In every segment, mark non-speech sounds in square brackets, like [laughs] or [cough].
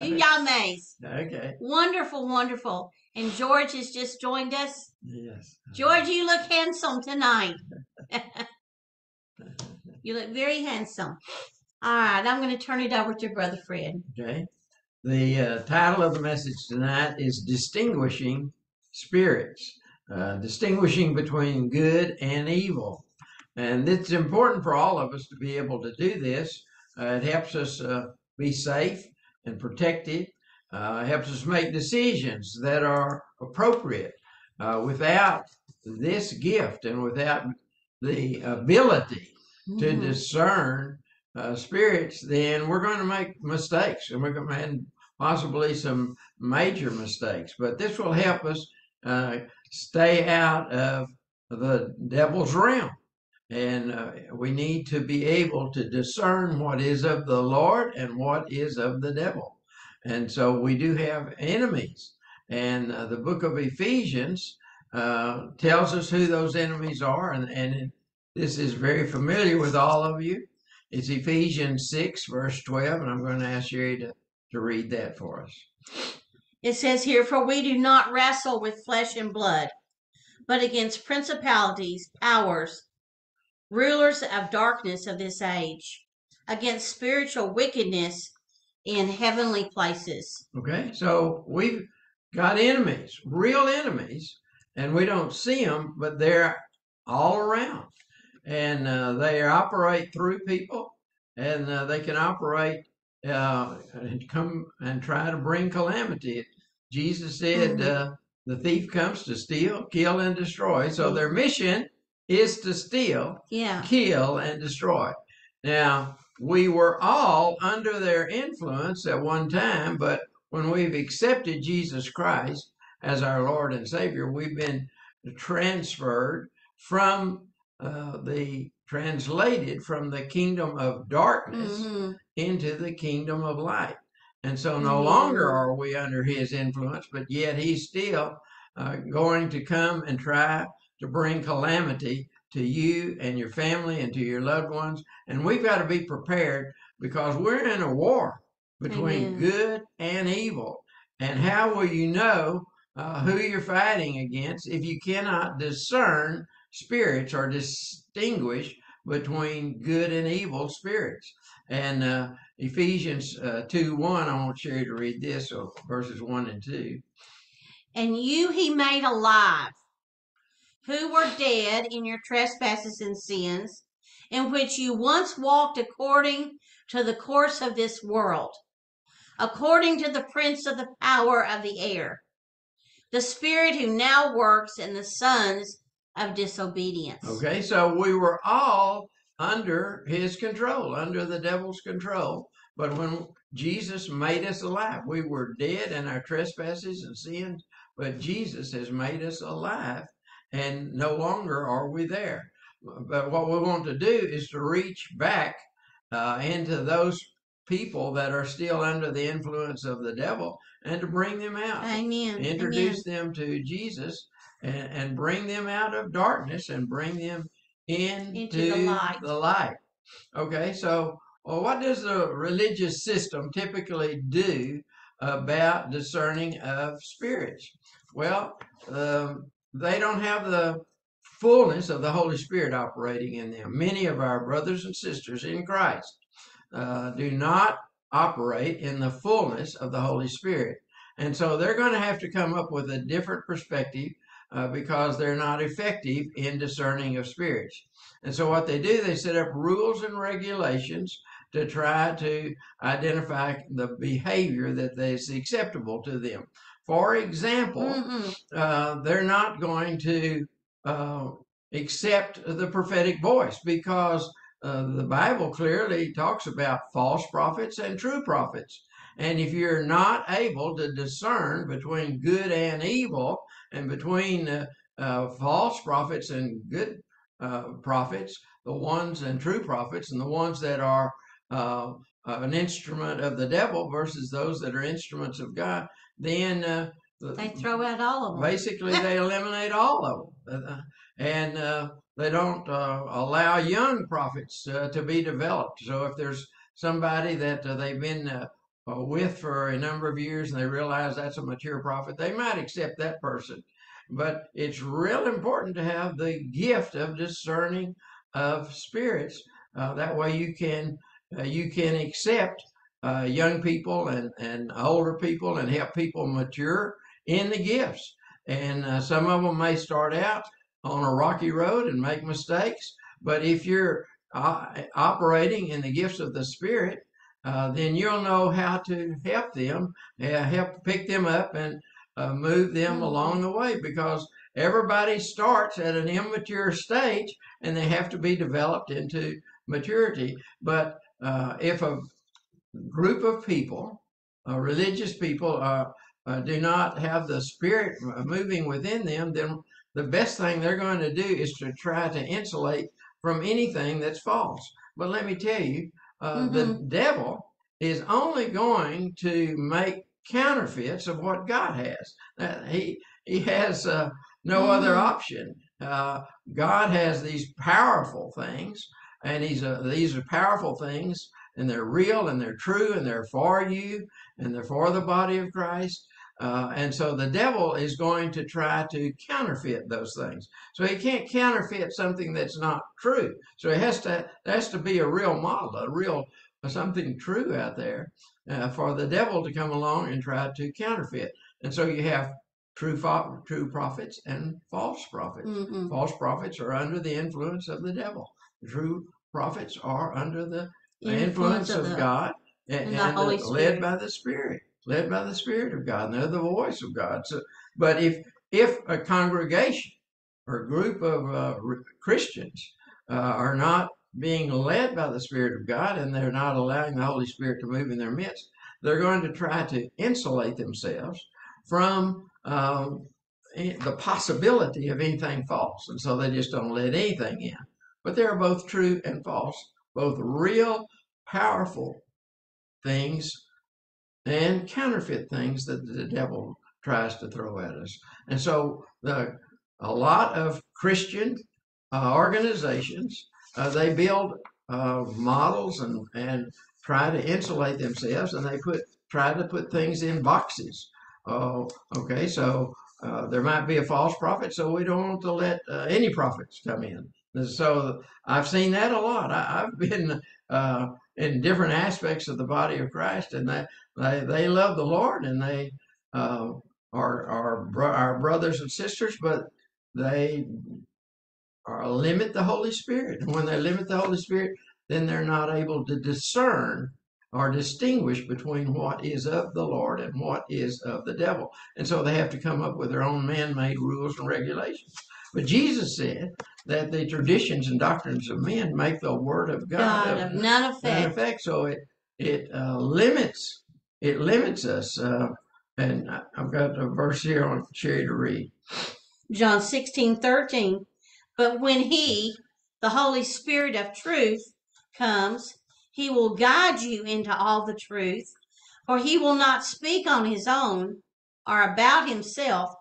You Yames. Okay. Wonderful, wonderful. And George has just joined us. Yes. George, you look handsome tonight. [laughs] you look very handsome. All right, I'm going to turn it over to Brother Fred. Okay. The uh, title of the message tonight is Distinguishing Spirits, uh, distinguishing between good and evil. And it's important for all of us to be able to do this. Uh, it helps us uh, be safe and protected, uh, helps us make decisions that are appropriate. Uh, without this gift and without the ability to Mhm. discern uh, spirits, then we're going to make mistakes, and we're going to and possibly some major mistakes. But this will help us uh, stay out of the devil's realm, and uh, we need to be able to discern what is of the Lord and what is of the devil. And so we do have enemies, and uh, the book of Ephesians uh, tells us who those enemies are, and and it, this is very familiar with all of you. It's Ephesians 6, verse 12, and I'm going to ask Sherry to, to read that for us. It says here, For we do not wrestle with flesh and blood, but against principalities, powers, rulers of darkness of this age, against spiritual wickedness in heavenly places. Okay, so we've got enemies, real enemies, and we don't see them, but they're all around. And uh, they operate through people, and uh, they can operate uh, and come and try to bring calamity. Jesus said, Mhm. uh, The thief comes to steal, kill, and destroy. So their mission is to steal, Yeah. kill, and destroy. Now, we were all under their influence at one time, but when we've accepted Jesus Christ as our Lord and Savior, we've been transferred from uh, the translated from the kingdom of darkness hmm into the kingdom of light. And so no Mhm. longer are we under his influence, but yet he's still uh, going to come and try to bring calamity to you and your family and to your loved ones. And we've got to be prepared because we're in a war between Amen. good and evil. And how will you know uh, who you're fighting against if you cannot discern spirits or distinguish between good and evil spirits? And uh, Ephesians uh, 2 1, I want Sherry to read this, so verses 1 and 2. And you he made alive, who were dead in your trespasses and sins, in which you once walked according to the course of this world, according to the prince of the power of the air, the spirit who now works in the sons of disobedience. Okay, so we were all under his control, under the devil's control. But when Jesus made us alive, we were dead in our trespasses and sins, but Jesus has made us alive, and no longer are we there. But what we want to do is to reach back uh, into those people that are still under the influence of the devil and to bring them out Amen. introduce them to Jesus and, and bring them out of darkness and bring them into, Into the light. the light. Okay, so well, what does the religious system typically do about discerning of spirits? Well, um, they don't have the fullness of the Holy Spirit operating in them. Many of our brothers and sisters in Christ uh, do not operate in the fullness of the Holy Spirit. And so they're going to have to come up with a different perspective uh, because they're not effective in discerning of spirits. And so what they do, they set up rules and regulations to try to identify the behavior that is acceptable to them. For example, Mhm. uh, they're not going to uh, accept the prophetic voice because uh, the Bible clearly talks about false prophets and true prophets. And if you're not able to discern between good and evil and between uh, uh, false prophets and good uh, prophets, the ones and true prophets, and the ones that are uh, an instrument of the devil versus those that are instruments of God, then uh, They throw out all of them. basically they eliminate all of them Uh, and uh, they don't uh, allow young prophets uh, to be developed so if there's somebody that uh, they've been uh, uh, with for a number of years and they realize that's a mature prophet, they might accept that person. But it's real important to have the gift of discerning of spirits. Uh, that way you can uh, you can accept uh, young people and, and older people and help people mature in the gifts. And uh, some of them may start out on a rocky road and make mistakes. But if you're uh, operating in the gifts of the Spirit, uh, then you'll know how to help them, uh, help pick them up and uh, move them Mhm. along the way because everybody starts at an immature stage and they have to be developed into maturity. But uh, if a group of people, uh, religious people, uh, uh, do not have the Spirit uh, moving within them, then the best thing they're going to do is to try to insulate from anything that's false. But let me tell you, uh, the devil is only going to make counterfeits of what God has. Uh, he he has uh, no other Mhm. option. Uh, God has these powerful things, and he's these are powerful things, and they're real, and they're true, and they're for you, and they're for the body of Christ. Uh, and so the devil is going to try to counterfeit those things. So he can't counterfeit something that's not true. So it has to there has to be a real model, a real something true out there uh, for the devil to come along and try to counterfeit. And so you have true fo- true prophets and false prophets. Mhm. False prophets are under the influence of the devil. True prophets are under the influence, of, the- God and, and the and Holy led by the Spirit, led by the Spirit of God. And they're the voice of God. So, but if if a congregation or a group of uh, Christians uh, are not being led by the Spirit of God and they're not allowing the Holy Spirit to move in their midst, they're going to try to insulate themselves from um, the possibility of anything false. And so they just don't let anything in. But they are both true and false, both real, powerful things and counterfeit things that the devil tries to throw at us. And so the a lot of Christian uh, organizations uh, they build uh, models and and try to insulate themselves, and they put try to put things in boxes. Oh, okay, so uh, there might be a false prophet, so we don't want to let uh, any prophets come in. So I've seen that a lot. I, I've been uh, in different aspects of the body of Christ, and they they, they love the Lord, and they uh, are are our brothers and sisters, but they are limit the Holy Spirit. And when they limit the Holy Spirit, then they're not able to discern or distinguish between what is of the Lord and what is of the devil. And so they have to come up with their own man made rules and regulations. But Jesus said that the traditions and doctrines of men make the word of God, God of none none effect. effect. So it it uh, limits it limits us. Uh, and I've got a verse here on Sherry to read. John 16, 13. But when he, the Holy Spirit of truth, comes, he will guide you into all the truth, for he will not speak on his own or about himself,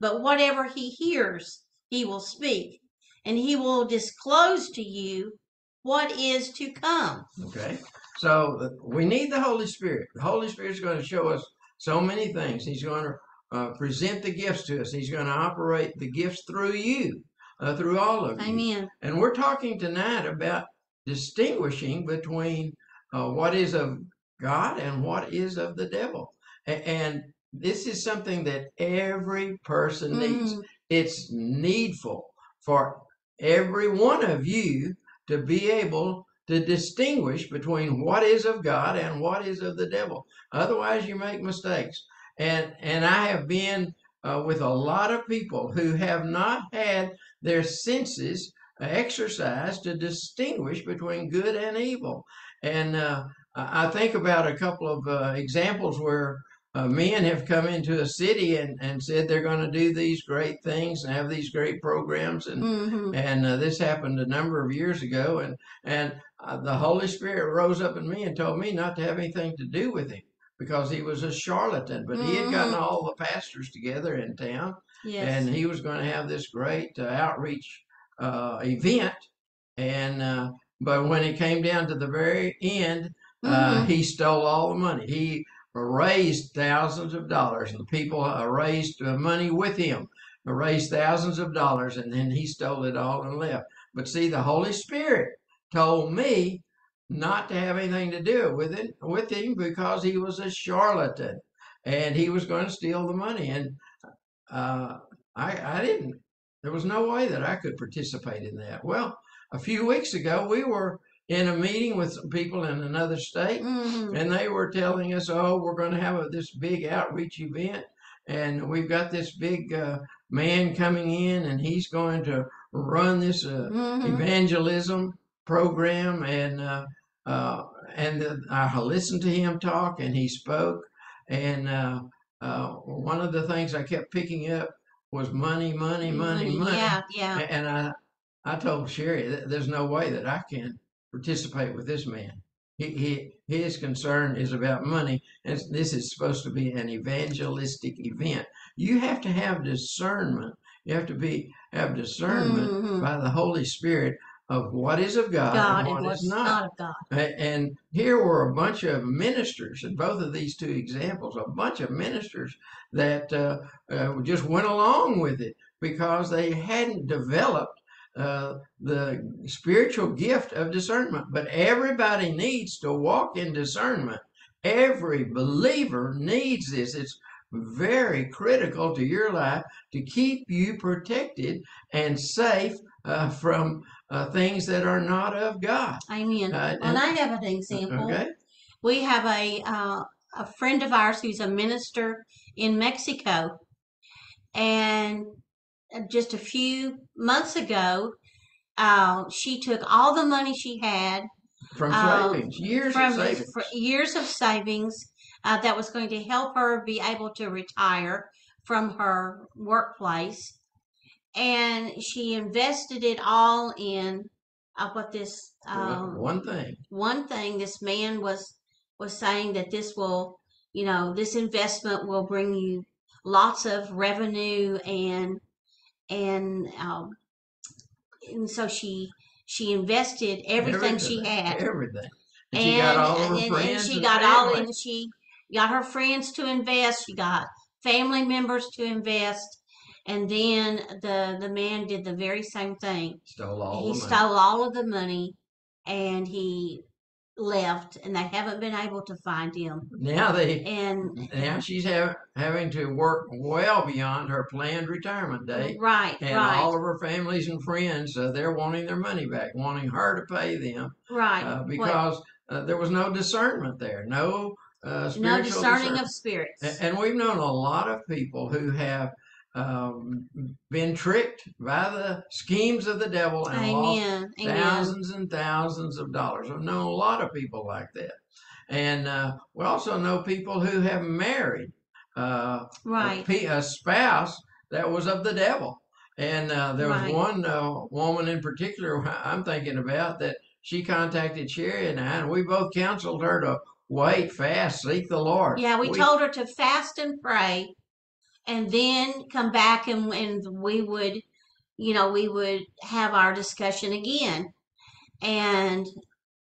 but whatever he hears, he will speak, and he will disclose to you what is to come. Okay, so uh, we need the Holy Spirit. The Holy Spirit is going to show us so many things. He's going to uh, present the gifts to us. He's going to operate the gifts through you, uh, through all of you. Amen. And we're talking tonight about distinguishing between uh, what is of God and what is of the devil. A- and this is something that every person needs. Mhm. It's needful for every one of you to be able to distinguish between what is of God and what is of the devil. Otherwise, you make mistakes. And and I have been uh, with a lot of people who have not had their senses exercised to distinguish between good and evil. And uh, I think about a couple of uh, examples where uh, men have come into a city and, and said they're going to do these great things and have these great programs and Mhm. and uh, this happened a number of years ago and and uh, the holy spirit rose up in me and told me not to have anything to do with him because he was a charlatan but he had gotten Mhm. all the pastors together in town Yes. and he was going to have this great uh, outreach uh, event and uh, but when it came down to the very end uh, Mhm. he stole all the money he raised thousands of dollars, and the people uh, raised uh, money with him, raised thousands of dollars, and then he stole it all and left. But see, the Holy Spirit told me not to have anything to do with it with him because he was a charlatan and he was going to steal the money. And uh, I, I didn't. There was no way that I could participate in that. Well, a few weeks ago, we were in a meeting with some people in another state, Mhm. and they were telling us, "Oh, we're going to have a, this big outreach event, and we've got this big uh, man coming in, and he's going to run this uh, Mhm. evangelism program." And uh, uh, and I listened to him talk, and he spoke, and uh, uh, one of the things I kept picking up was money, money, money, money. Yeah, yeah. And I, I told Sherry, there's no way that I can participate with this man. He, he, his concern is about money, and this is supposed to be an evangelistic event. You have to have discernment. You have to be have discernment Mhm. by the Holy Spirit of what is of God, God and and what is not. not of God. And here were a bunch of ministers, in both of these two examples, a bunch of ministers that uh, uh, just went along with it because they hadn't developed uh, the spiritual gift of discernment. But everybody needs to walk in discernment. Every believer needs this. It's very critical to your life to keep you protected and safe uh, from uh, things that are not of God. Amen. Uh, and I have an example. Okay. We have a uh, a friend of ours who's a minister in Mexico, and just a few months ago, uh, she took all the money she had From Uh, savings, years from of savings. years of savings uh, that was going to help her be able to retire from her workplace, and she invested it all in uh, what this um, One thing. one thing this man was was saying that this will you know this investment will bring you lots of revenue and and um and so she she invested everything she had Everything. and And, she got all her and, and she got all and she got her friends to invest she got family members to invest and then the the man did the very same thing Stole all he the money. stole all of the money and he left and they haven't been able to find him Now they and now she's have, having to work well beyond her planned retirement date. right And right all of her families and friends, uh, they're wanting their money back, wanting her to pay them right uh, because uh, there was no discernment there, no uh, spiritual no discerning discernment. of spirits A- And we've known a lot of people who have um, been tricked by the schemes of the devil and lost amen amen thousands and thousands of dollars. I've known a lot of people like that. And uh, we also know people who have married uh, a, right pe- a spouse that was of the devil. And uh, there was Right. one uh, woman in particular I'm thinking about that she contacted Sherry and I, and we both counseled her to wait, fast, seek the Lord. yeah we told her to fast and pray and then come back and and we would you know we would have our discussion again and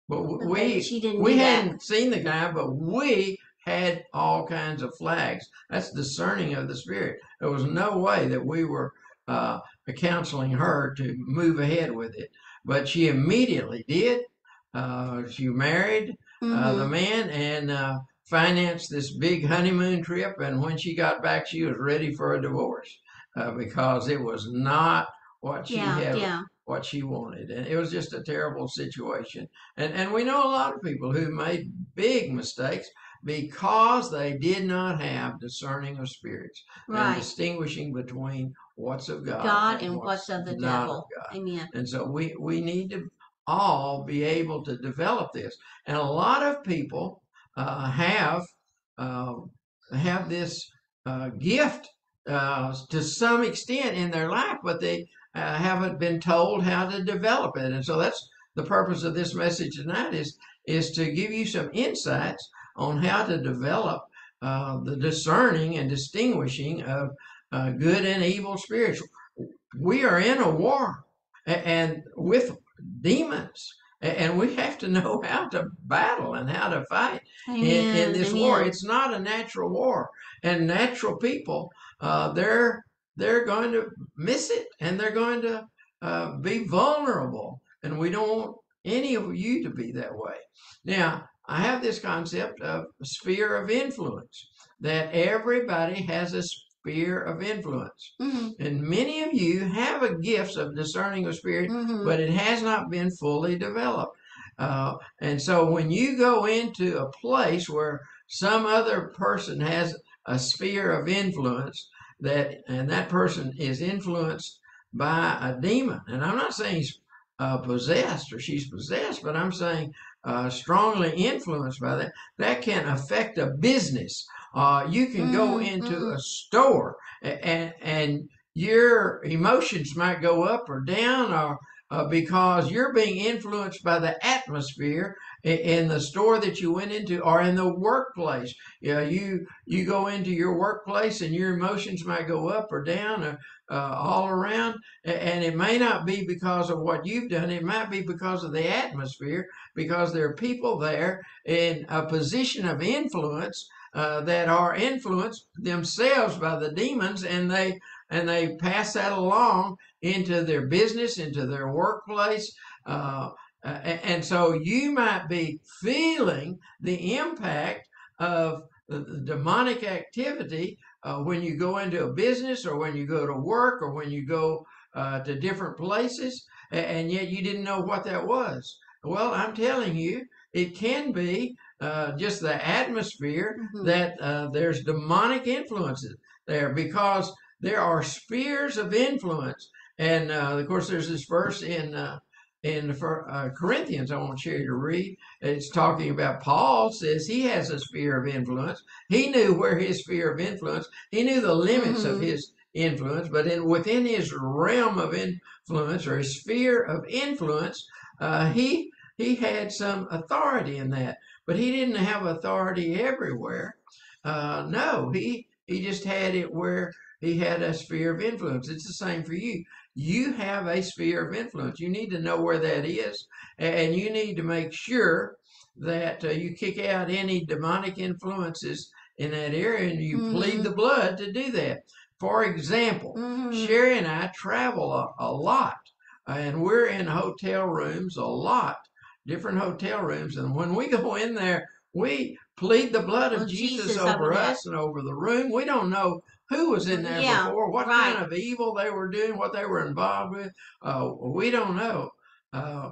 but we she didn't we hadn't seen the guy, but we had all kinds of flags. That's discerning of the spirit. There was no way that we were uh, counseling her to move ahead with it, but she immediately did. Uh, she married uh, the Mhm. man and uh, financed this big honeymoon trip. And when she got back, she was ready for a divorce uh, because it was not what she yeah had yeah what she wanted and it was just a terrible situation and and we know a lot of people who made big mistakes because they did not have discerning of spirits and distinguishing between what's of God, God and what's of the devil. God. Amen. And so we we need to all be able to develop this. And a lot of people have um have this uh, gift uh, to some extent in their life, but they uh, haven't been told how to develop it. And so that's the purpose of this message tonight is is to give you some insights on how to develop uh, the discerning and distinguishing of uh, good and evil spirits. We are in a war and with demons And we have to [laughs] know how to battle and how to fight in, in Amen, this war. It's not a natural war, and natural people, uh, they're they're going to miss it, and they're going to uh, be vulnerable, and we don't want any of you to be that way. Now, I have this concept of sphere of influence that everybody has a sphere of influence, Mhm, and many of you have a gift of discerning of spirit mhm. but it has not been fully developed. Uh, and so when you go into a place where some other person has a sphere of influence that and that person is influenced by a demon and i'm not saying he's uh, possessed or she's possessed but i'm saying uh, strongly influenced by that that can affect a business uh, you can go Mm, into mm. a store and and your emotions might go up or down or uh, because you're being influenced by the atmosphere i- in the store that you went into or in the workplace. Yeah, you you go into your workplace and your emotions might go up or down or uh, all around, and it may not be because of what you've done. It might be because of the atmosphere, because there are people there in a position of influence uh, that are influenced themselves by the demons, and they and they pass that along into their business, into their workplace. Uh, and so you might be feeling the impact of demonic activity uh, when you go into a business or when you go to work or when you go uh, to different places, and yet you didn't know what that was. Well, I'm telling you, it can be uh, just the atmosphere Mhm. that uh, there's demonic influences there because there are spheres of influence. And uh, of course, there's this verse in uh, in uh, Corinthians I want you to read. It's talking about Paul says he has a sphere of influence. He knew where his sphere of influence. He knew the limits of Mhm. his influence, but in within his realm of influence or his sphere of influence, uh, he he had some authority in that. But he didn't have authority everywhere. Uh, no, he he just had it where he had a sphere of influence. It's the same for you. You have a sphere of influence. You need to know where that is, and you need to make sure that uh, you kick out any demonic influences in that area, and you plead Mhm. the blood to do that. For example, Mhm. Sherry and I travel a, a lot, and we're in hotel rooms a lot, different hotel rooms, and when we [laughs] go in there, we plead the blood of Well, Jesus, Jesus over over us and over the room. We don't know who was in there Yeah, before, what right. kind of evil they were doing, what they were involved with. Uh, we don't know. Uh,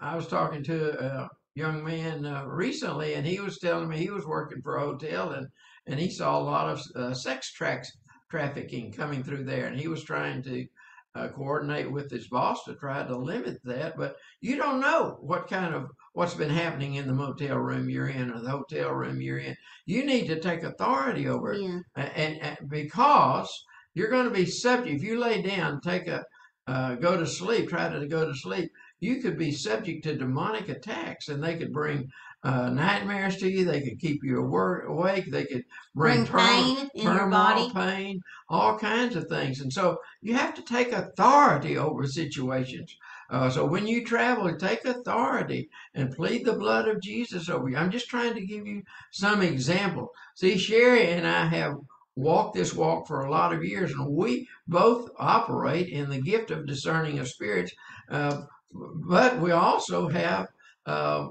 I was talking to a young man uh, recently, and he was telling me he was working for a hotel, and and he saw a lot of uh, sex tracks trafficking coming through there, and he was trying to uh, coordinate with his boss to try to limit that. But you don't know what kind of what's been happening in the motel room you're in or the hotel room you're in. You need to take authority over it, Yeah. A- and, and because you're going to be subject. If you lay down, take a uh, go to sleep, try to go to sleep. You could be subject to demonic attacks, and they could bring uh, nightmares to you. They could keep you awake. They could bring, Bring pain in your body. pain, all kinds of things. And so you have to take authority over situations. Uh, so when you travel, take authority and plead the blood of Jesus over you. I'm just trying to give you some example. See, Sherry and I have walked this walk for a lot of years, and we both operate in the gift of discerning of spirits. Uh, but we also have uh,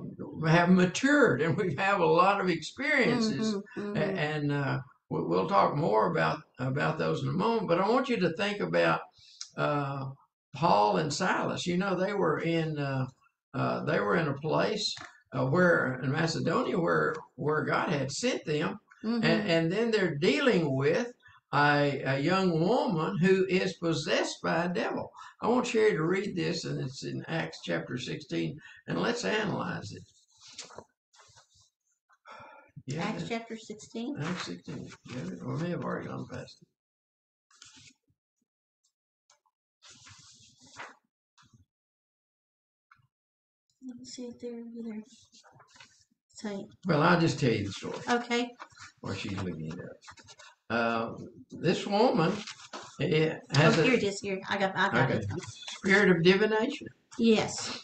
have matured, and we have a lot of experiences, Mhm, mhm. and uh, we- we'll talk more about about those in a moment. But I want you to think about uh, Paul and Silas. You know, they were in uh, uh, they were in a place uh, where in Macedonia where where God had sent them, Mhm. and, and then they're dealing with a, a young woman who is possessed by a devil. I want Sherry to read this, and it's in Acts chapter 16, and let's analyze it. Yeah, Acts chapter 16. Acts 16. Yeah, or may have already gone past it. Let me see if they're. So, Well, I'll just tell you the story okay. while she's looking it up. Uh, this woman eh, has oh, a here it is. Here, I got, I got Okay. it. spirit of divination. Yes.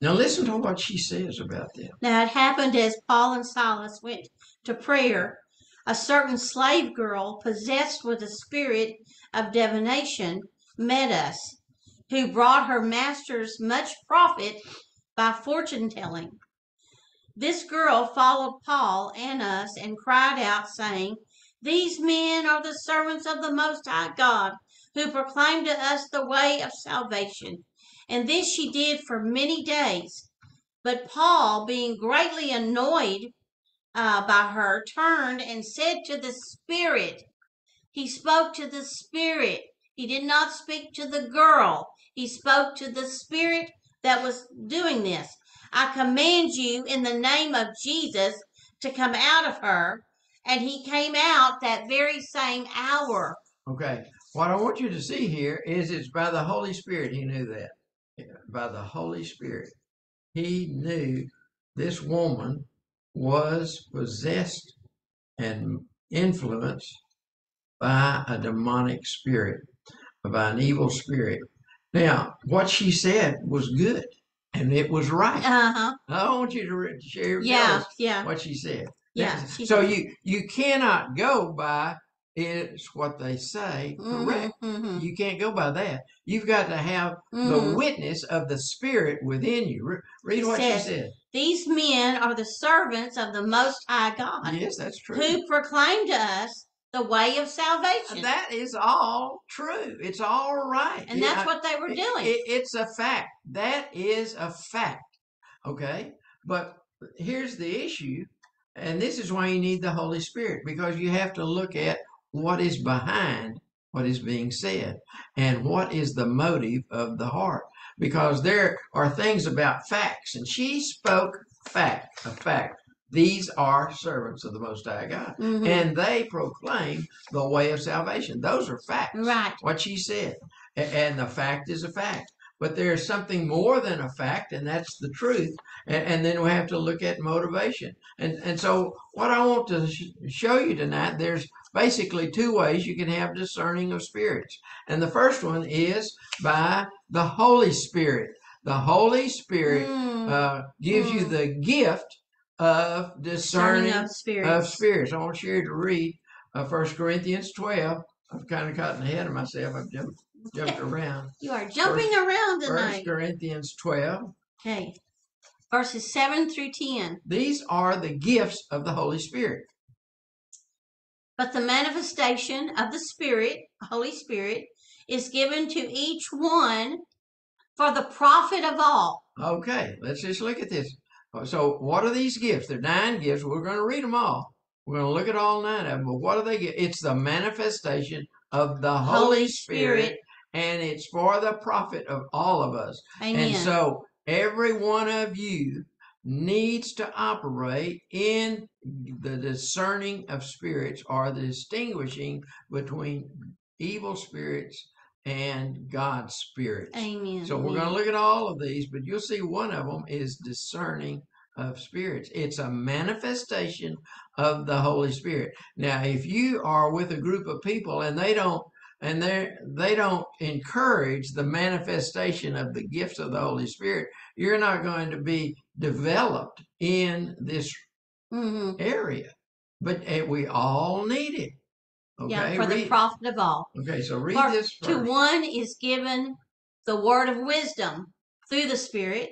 Now listen to what she says about them. Now it happened as Paul and Silas went to prayer, a certain slave girl possessed with a spirit of divination met us, who brought her masters much profit by fortune telling. This girl followed Paul and us and cried out, saying, These men are the servants of the Most High God, who proclaim to us the way of salvation. And this she did for many days. But Paul, being greatly annoyed uh, by her, turned and said to the Spirit, He spoke to the Spirit. He did not speak to the girl. He spoke to the Spirit that was doing this. I command you in the name of Jesus to come out of her. And he came out that very same hour. Okay. What I want you to see here is it's by the Holy Spirit he knew that. By the Holy Spirit. He knew this woman was possessed and influenced by a demonic spirit, by an evil spirit. Now, what she said was good and it was right. Uh huh. I want you to share with Yeah, yeah, what she said. Yeah. That's- so you you cannot go by it's what they say Mhm, correct. mhm, You can't go by that. You've got to have the mhm. witness of the spirit within you. Re- read It what says, she said. These men are the servants of the Most High God, Yes, that's true. who proclaim to us the way of salvation. That is all true. It's all right. and that's what they were it- doing. it- it's a fact. That is a fact. Okay? But here's the issue, and this is why you need the Holy Spirit, because you have to look at what is behind what is being said and what is the motive of the heart. Because there are things about facts, and she spoke fact, a fact. These are servants of the Most High God, Mhm. and they proclaim the way of salvation. Those are facts right. what she said. And the fact is a fact. But there's something more than a fact, and that's the truth. And, and then we have to look at motivation. And, and so, what I want to sh- show you tonight, there's basically two ways you can have discerning of spirits. And the first one is by the Holy Spirit. The Holy Spirit Mm, uh, gives you Mm. the gift of discerning discerning of spirits. of spirits. I want you to read uh, 1 Corinthians 12. I've kind of gotten ahead of myself. I've jumped, jumped around. you are jumping around First tonight. Corinthians 12. Okay. Verses 7 through 10. These are the gifts of the Holy Spirit. But the manifestation of the Spirit, Holy Spirit, is given to each one for the profit of all. Okay, let's just look at this. Uh, So, what are these gifts? They're nine gifts. We're going to read them all. We're going to look at all nine of them. But what are they? gi- It's the manifestation of the Holy, Spirit. And it's for the profit of all of us. Amen. And so every one of you needs to operate in the discerning of spirits or the distinguishing between evil spirits and God's spirits. Amen. So we're going to look at all of these, but you'll see one of them is discerning of spirits. It's a manifestation of the Holy Spirit. Now, if you are with a group of people and they don't and they they don't encourage the manifestation of the gifts of the Holy Spirit, you're not going to be developed in this Mhm. area. But eh, we all need it. Okay, Yeah, for the profit of all. okay. So read For this To one is given the word of wisdom through the Spirit,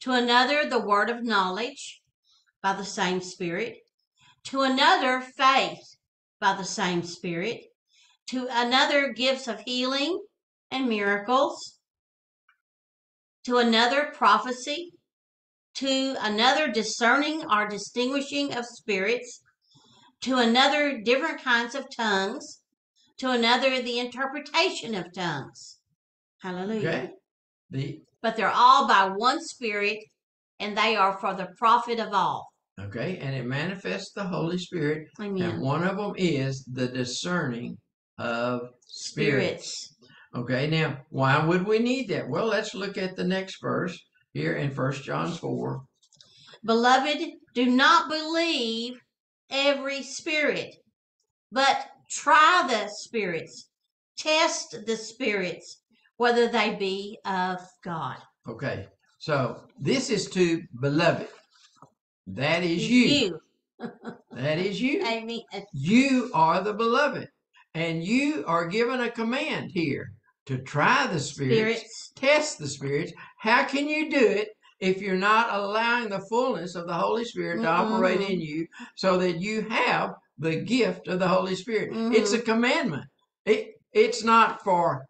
to another the word of knowledge by the same Spirit, to another faith by the same Spirit, to another gifts of healing and miracles, to another prophecy, to another discerning or distinguishing of spirits, to another different kinds of tongues, to another the interpretation of tongues. Hallelujah. Okay. The But they're all by one Spirit, and they are for the profit of all. Okay, and it manifests the Holy Spirit, and one of them is the discerning of spirits. Okay, now why would we need that? Well, let's look at the next verse here in First John four. Beloved, do not believe every spirit, but try the spirits. Test the spirits, whether they be of God. Okay, So this is to beloved. That is It's you. That is you. [laughs] Amen. You are the beloved. And you are given a command here to try the spirits, Spirits. test the spirits. How can you do it if you're not allowing the fullness of the Holy Spirit to operate in you so that you have the gift of the Holy Spirit? It's a commandment. It it's not for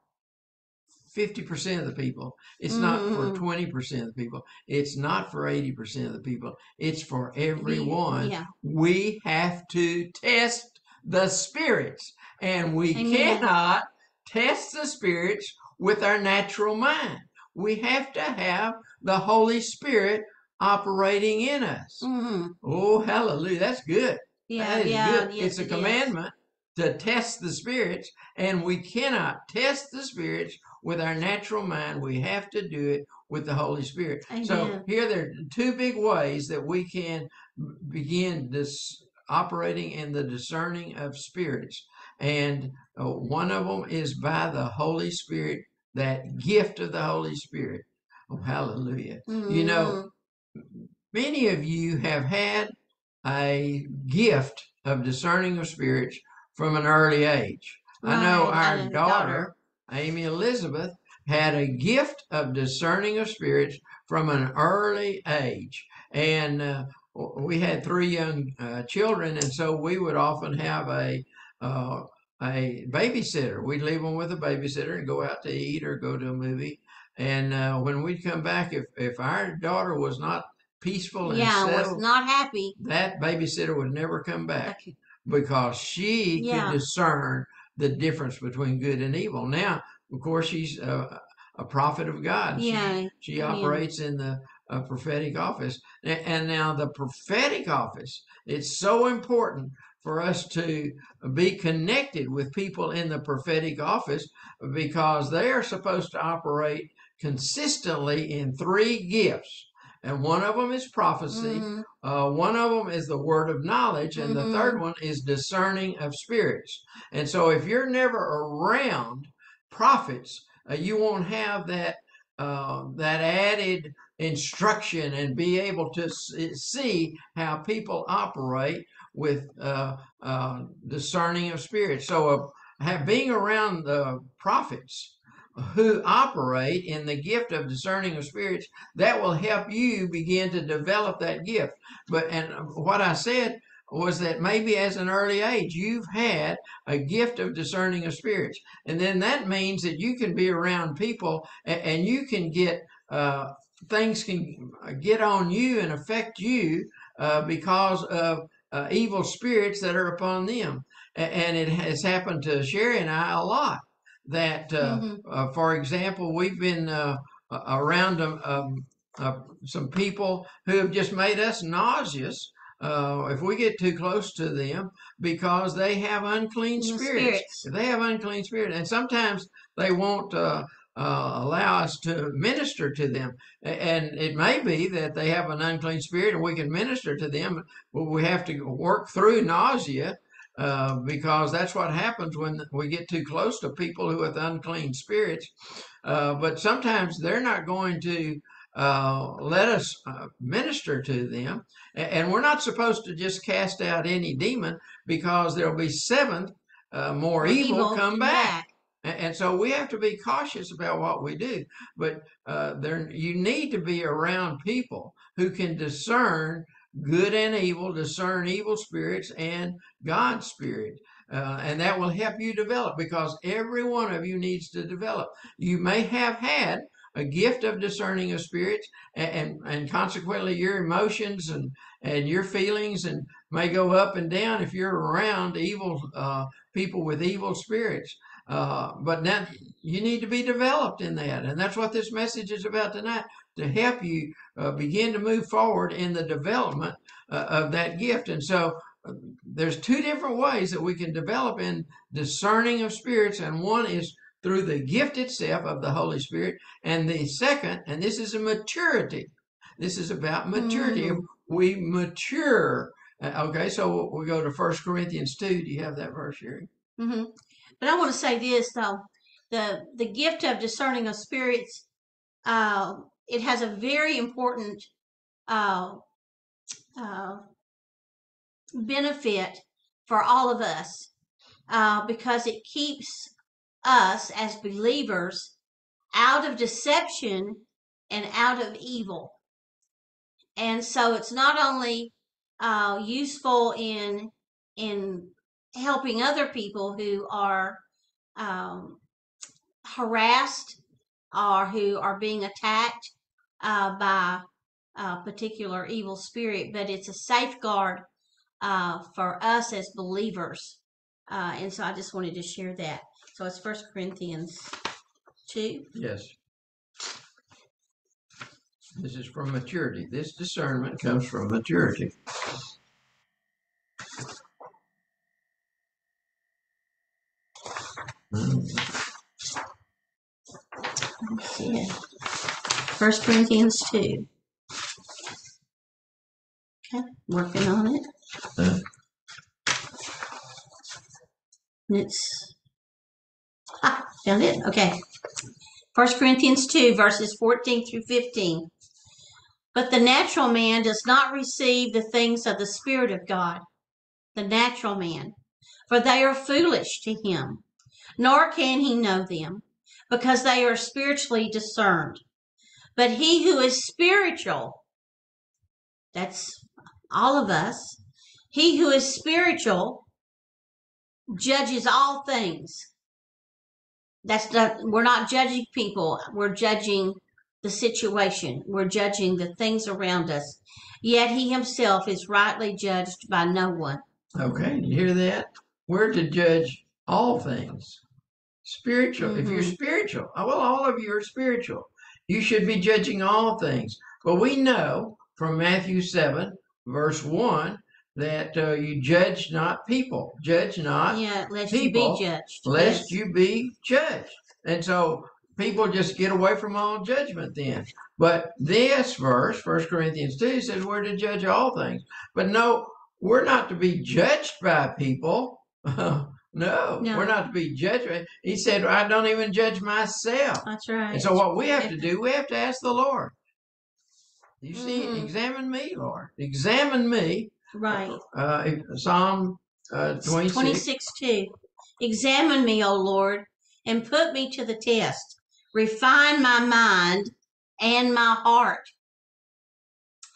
50% of the people. It's not for Mhm. 20% of the people. It's not for 80% of the people. It's for everyone Yeah. we have to test the spirits and we Amen. cannot test the spirits with our natural mind we have to have the holy spirit operating in us hmm oh hallelujah that's good Yeah. that is yeah. good yes, it's a it is. commandment to test the spirits and we cannot test the spirits with our natural mind we have to do it with the holy spirit so here there are two big ways that we can begin this operating in the discerning of spirits and uh, one of them is by the holy spirit that gift of the holy spirit. Oh hallelujah. You know many of you have had a gift of discerning of spirits from an early age. I know Right, I our know the daughter, daughter. amy elizabeth had a gift of discerning of spirits from an early age. And uh, we had three young uh, children and so we would often have a uh, a babysitter we'd leave them with a babysitter and go out to eat or go to a movie and uh, when we'd come back if if our daughter was not peaceful and yeah, was not happy. that babysitter would never come back Okay. because she Yeah. could discern the difference between good and evil. Now, of course, she's a, a prophet of God. She- Yeah, She, yeah. operates in the uh, prophetic office. A- And now, the prophetic office, it's so important for us to be connected with people in the prophetic office because they are supposed to operate consistently in three gifts. And one of them is prophecy. Mhm. Uh, one of them is the word of knowledge, and Mhm. the third one is discerning of spirits. And so, if you're never around prophets, uh, you won't have that uh, that added instruction and be able to see how people operate with uh, uh, discerning of spirits. So, uh, have, being around the prophets who operate in the gift of discerning of spirits that will help you begin to develop that gift but and what i said was that maybe as an early age you've had a gift of discerning of spirits and then that means that you can be around people and, and you can get uh, things can get on you and affect you uh, because of uh, evil spirits that are upon them and it has happened to sherry and i a lot that uh, Mhm. uh, for example, we've been uh, around um, um, uh, some people who have just made us nauseous uh, if we get too close to them because they have unclean spirits. spirits. They have unclean spirits, and sometimes they won't uh, uh, allow us to minister to them. And it may be that they have an unclean spirit, and we can minister to them, but we have to work through nausea uh, because that's what happens when we get too close to people who have unclean spirits. Uh, but sometimes they're not going to uh, let us uh, minister to them, and we're not supposed to just cast out any demon because there'll be seven uh, more evil, come back. And so we have to be cautious about what we do. But uh, there, you need to be around people who can discern good and evil, discern evil spirits and God's spirit. Uh, and that will help you develop because every one of you needs to develop. You may have had a gift of discerning of spirits, and, and, and consequently, your emotions and, and your feelings and may go up and down if you're around evil uh, people with evil spirits. Uh, but now you need to be developed in that. And that's what this message is about tonight to help you uh, begin to move forward in the development uh, of that gift. And so uh, there's two different ways that we can develop in discerning of spirits, and one is through the gift itself of the Holy Spirit, and the second, and this is a maturity. This is about maturity. Mhm. We mature. Uh, okay, so we go to First Corinthians 2. Do you have that verse here? hmm But I want to say this though, the the gift of discerning of spirits, uh, it has a very important uh, uh, benefit for all of us uh, because it keeps us as believers out of deception and out of evil. And so it's not only uh, useful in in helping other people who are um, harassed or who are being attacked uh, by a particular evil spirit, but it's a safeguard uh, for us as believers. Uh, and so I just wanted to share that. So it's First Corinthians 2. Yes. This is from maturity. This discernment comes from maturity. Yeah. First Corinthians 2. Okay, working on it. And It's ah, found it. Okay. First Corinthians 2, verses 14 through 15. But the natural man does not receive the things of the Spirit of God, the natural man, for they are foolish to him, nor can he know them, because they are spiritually discerned. But he who is spiritual, that's all of us, he who is spiritual judges all things. That's not, we're not judging people, we're judging the situation, we're judging the things around us. Yet he himself is rightly judged by no one. Okay, you hear that? We're to judge all things. Spiritual. If you're Mhm. spiritual, oh, well, all of you are spiritual. You should be judging all things. But we know from Matthew 7, verse 1, that uh, you judge not people. Judge not Yeah, lest people, you be judged. lest Yes. you be judged. And so people just get away from all judgment then. But this verse, 1 Corinthians 2, says we're to judge all things. But no, we're not to be judged by people. [laughs] no, No. we're not to be judged. He said, I don't even judge myself. That's right. And so what we have to do, we have to ask the Lord. You see, Mhm. examine me, Lord. Examine me. right. Uh, Psalm uh, 26. 26 2. Examine me, O Lord, and put me to the test. Refine my mind and my heart.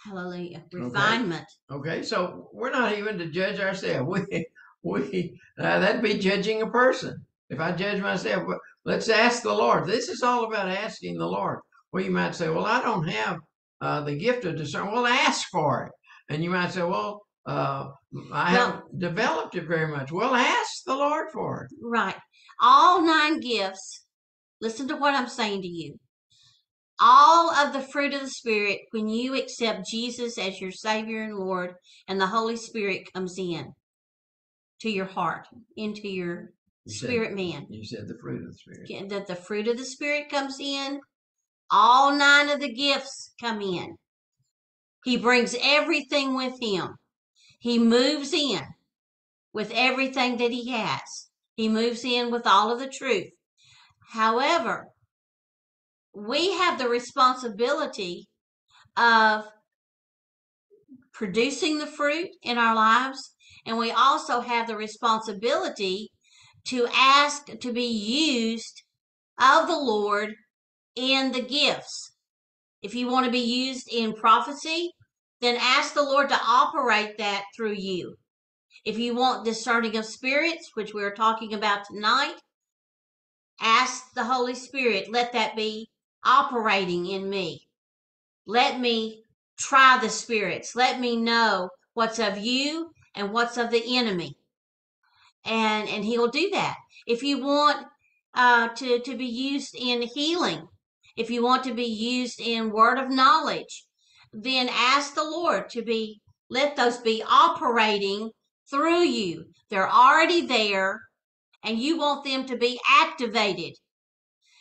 Hallelujah. Refinement. Okay, so we're not even to judge ourselves. [laughs] We, we, uh, that'd be judging a person. If I judge myself, let's ask the Lord. This is all about asking the Lord. Well, you might say, well, I don't have uh, the gift of discernment. Well, ask for it. And you might say, well, uh, I haven't developed it very much. Well, ask the Lord for it. Right. All nine gifts, listen to what I'm saying to you. All of the fruit of the Spirit, when you accept Jesus as your Savior and Lord, and the Holy Spirit comes in to your heart, into your You said- spirit man. You said the fruit of the Spirit. That the fruit of the spirit comes in all nine of the gifts come in he brings everything with him he moves in with everything that he has he moves in with all of the truth however we have the responsibility of producing the fruit in our lives and we also have the responsibility to ask to be used of the Lord in the gifts. If you want to be used in prophecy, then ask the Lord to operate that through you. If you want discerning of spirits, which we're talking about tonight, ask the Holy Spirit, let that be operating in me. Let me try the spirits. Let me know what's of you and what's of the enemy. And and he'll do that. If you want uh, to, to be used in healing, if you want to be used in word of knowledge, then ask the Lord to be, let those be operating through you. They're already there, and you want them to be activated.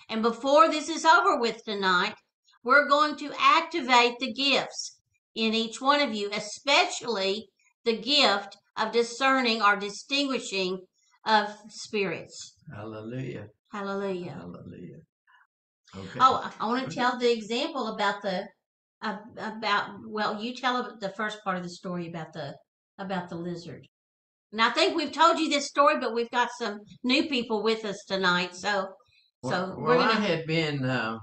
And before this is over with tonight, we're going to activate the gifts in each one of you, especially the gift of discerning or distinguishing of spirits. Hallelujah. Hallelujah. Hallelujah. Okay. Oh, I want to tell the example about the about. Well, you tell the first part of the story about the about the lizard. And I think we've told you this story, but we've got some new people with us tonight. So, so Well, we're well, I gonna. had been uh,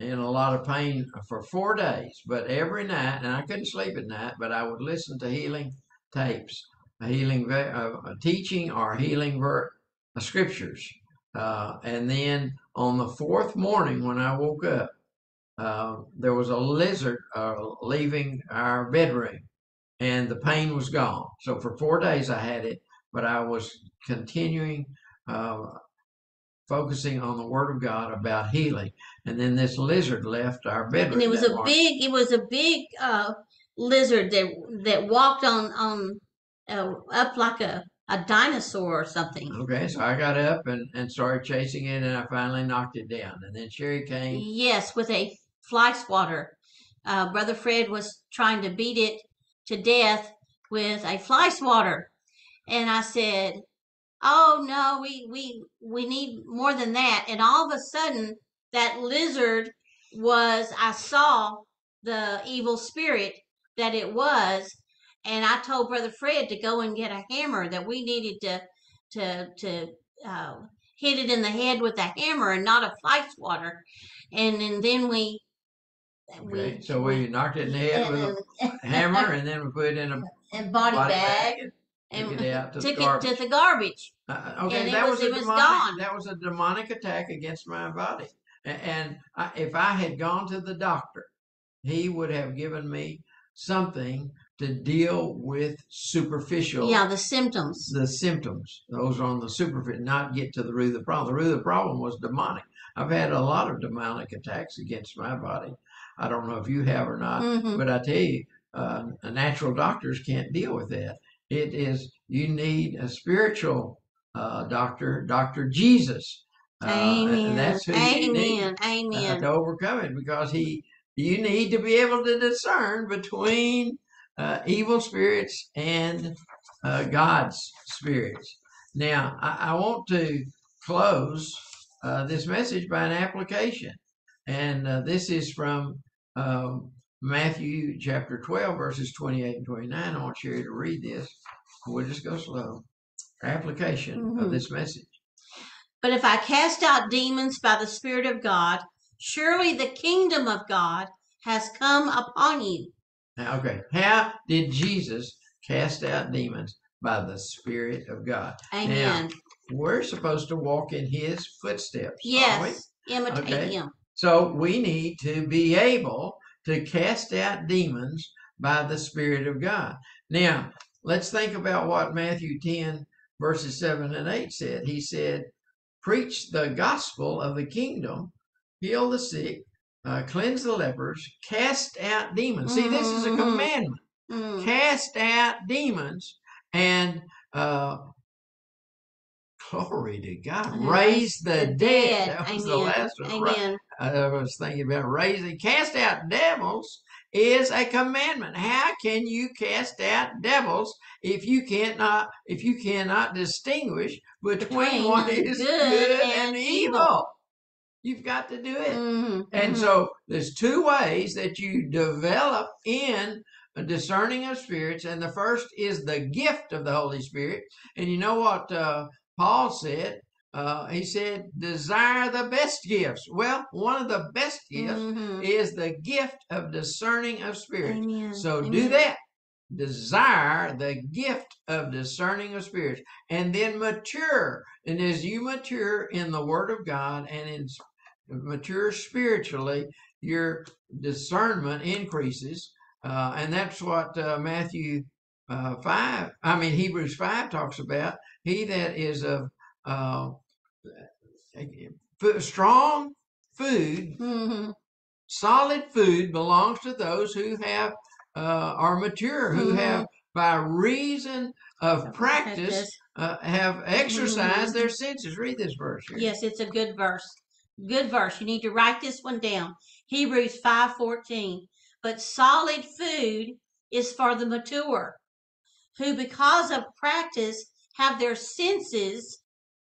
in a lot of pain for four days, but every night, and I couldn't sleep at night, but I would listen to healing tapes, a healing a teaching or healing ver- scriptures. Uh, and then on the fourth morning when I woke up, uh, there was a lizard uh, leaving our bedroom, and the pain was gone. So for four days I had it, but I was continuing. Uh, focusing on the word of God about healing. And then this lizard left our bedroom. And it was a morning. big. It was a big uh, lizard that that walked on on uh, up like a a dinosaur or something. Okay, so I got up and, and started chasing it, and I finally knocked it down. And then Sherry came. Yes, with a fly swatter. Uh, Brother Fred was trying to beat it to death with a fly swatter. And I said, Oh no, we, we we need more than that. And all of a sudden that lizard was I saw the evil spirit that it was and I told Brother Fred to go and get a hammer that we needed to to to uh, hit it in the head with a hammer and not a fly swatter. And, and then we Okay, so we knocked it in the head with a [laughs] hammer, and then we put it in a and body, body bag, bag and and took it out to the took it garbage. to the garbage. Uh, okay, and it that was- was, a it was demonic, gone. That was a demonic attack against my body. A- And I, if I had gone to the doctor, he would have given me something to deal with superficial Yeah, the symptoms. the symptoms. Those are on the superficial, not get to the root of the problem. The root of the problem was demonic. I've had a lot of demonic attacks against my body. I don't know if you have or not, hmm but I tell you, uh, natural doctors can't deal with that. It is you need a spiritual uh, doctor, Doctor Jesus. Uh, and Amen. that's who you need Amen. uh, Amen. to overcome it because he you need to be able to discern between uh, evil spirits and uh, God's spirits. Now, I, I want to close uh, this message by an application, and uh, this is from um, Matthew chapter 12, verses 28 and 29. I want you to read this. We'll just go slow. Application of Mhm. this message. But if I cast out demons by the Spirit of God, surely the kingdom of God has come upon you. Now, okay, how did Jesus cast out demons? By the Spirit of God. Amen. We're supposed to walk in His footsteps. yes. Imitate Okay. him. So we need to be able to cast out demons by the Spirit of God. Now, let's think about what Matthew 10, verses 7 and 8 said. He said, Preach the gospel of the kingdom, heal the sick, uh, cleanse the lepers, cast out demons. See, this is a Mhm. commandment. Mm. Cast out demons and uh, glory to God, Mhm. raise the, [laughs] dead. That was Amen. the last one. Amen. I was thinking about raising, cast out devils is a commandment. How can you cast out devils if you can't if you cannot distinguish between, Between what is good good, and and evil? evil. You've got to do it. Mhm. And Mhm. so there's two ways that you develop in a discerning of spirits, and the first is the gift of the Holy Spirit. And you know what uh, Paul said? Uh, he said, "Desire the best gifts." Well, one of the best gifts Mhm. is the gift of discerning of spirits. Amen. So do that. Desire the gift of discerning of spirits, and then mature. And as you mature in the Word of God and in mature spiritually, your discernment increases. Uh, and that's what uh, Matthew uh, 5, I mean, Hebrews 5 talks about. He that is of uh, strong food, Mhm. solid food belongs to those who have uh, are mature, who Mhm. have by reason of practice Practice. uh, have exercised Mhm. their senses. Read this verse here. Yes, it's a good verse. Good verse. You need to write this one down. Hebrews 5:14. But solid food is for the mature, who because of practice have their senses,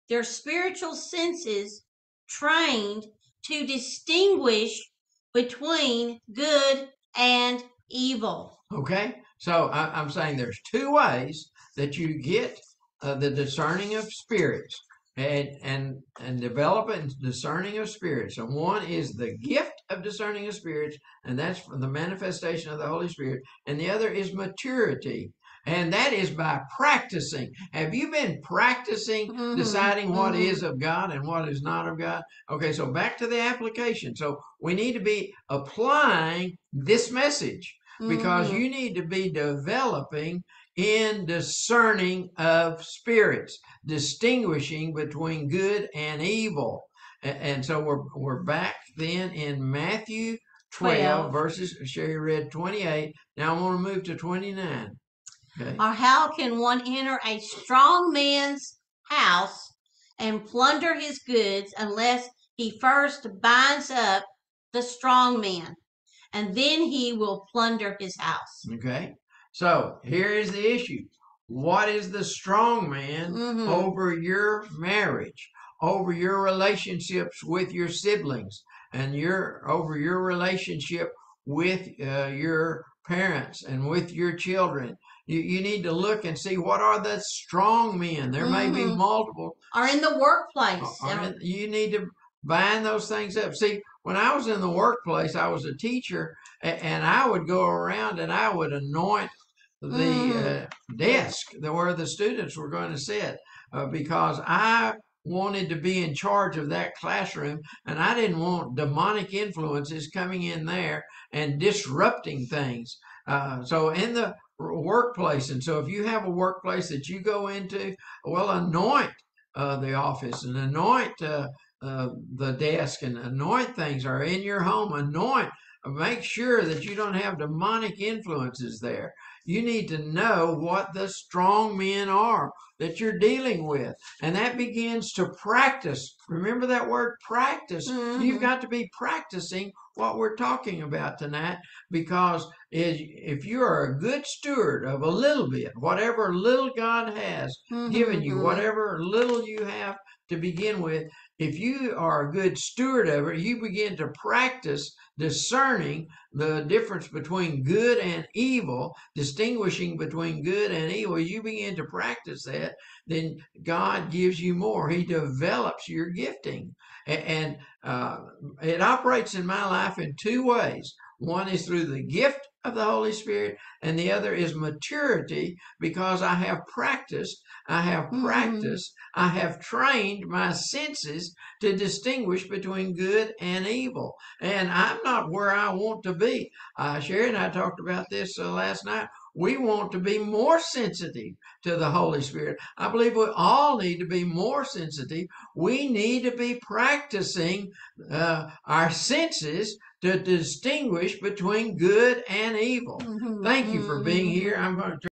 their spiritual senses trained to distinguish between good and evil. Okay, so I, I'm saying there's two ways that you get uh, the discerning of spirits and and and developing discerning of spirits. And one is the gift of discerning of spirits, and that's from the manifestation of the Holy Spirit. And the other is maturity. And that is by practicing. Have you been practicing Mhm, deciding what mhm. is of God and what is not of God? Okay, so back to the application. So we need to be applying this message because Mhm. you need to be developing in discerning of spirits, distinguishing between good and evil. And, so we're we're back then in Matthew 12, 12. verses Sherry read 28. Now I want to move to 29. Okay. Or how can one enter a strong man's house and plunder his goods unless he first binds up the strong man? And then he will plunder his house. Okay. So here is the issue. What is the strong man Mhm. over your marriage, over your relationships with your siblings, and your over your relationship with uh, your parents and with your children? You, you need to look and see what are the strong men. There may be Mhm. multiple. Are in the workplace. Or- or you need to bind those things up. See, when I was in the workplace, I was a teacher, and I would go around and I would anoint the Mm. uh, desk where the students were going to sit uh, because I wanted to be in charge of that classroom, and I didn't want demonic influences coming in there and disrupting things. Uh, so in the workplace, and so if you have a workplace that you go into, well, anoint uh, the office and anoint uh, uh, the desk and anoint things or in your home anoint make sure that you don't have demonic influences there you need to know what the strong men are that you're dealing with and that begins to practice remember that word practice you've Mhm. got to be practicing what we're talking about tonight because if you are a good steward of a little bit whatever little god has given you Mhm. whatever little you have to begin with if you are a good steward of it you begin to practice discerning the difference between good and evil distinguishing between good and evil. You begin to practice that then god gives you more. He develops your gifting. And uh, it operates in my life in two ways. One is through the gift of the holy spirit and the other is maturity because i have practiced i have Mhm. practiced I have trained my senses to distinguish between good and evil. And I'm not where I want to be. Uh, Sherry and I talked about this uh, last night. We want to be more sensitive to the Holy Spirit. I believe we all need to be more sensitive. We need to be practicing uh, our senses to distinguish between good and evil. Mhm. Thank you for being Mhm. here. I'm going to